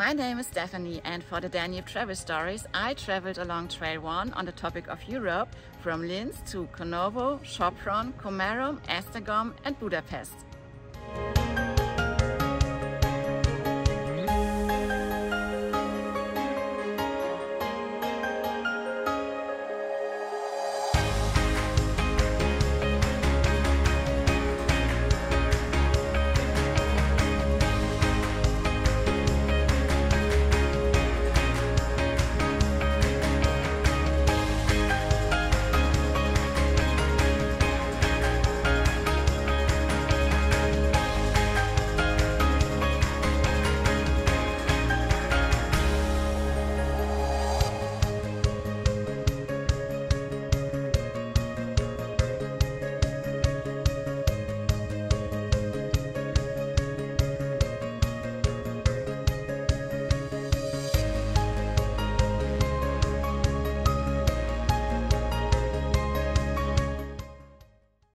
My name is Stephanie and for the Danube Travel Stories I traveled along Trail 1 on the topic of Europe from Linz to Konovo, Sopron, Komárom, Esztergom, and Budapest.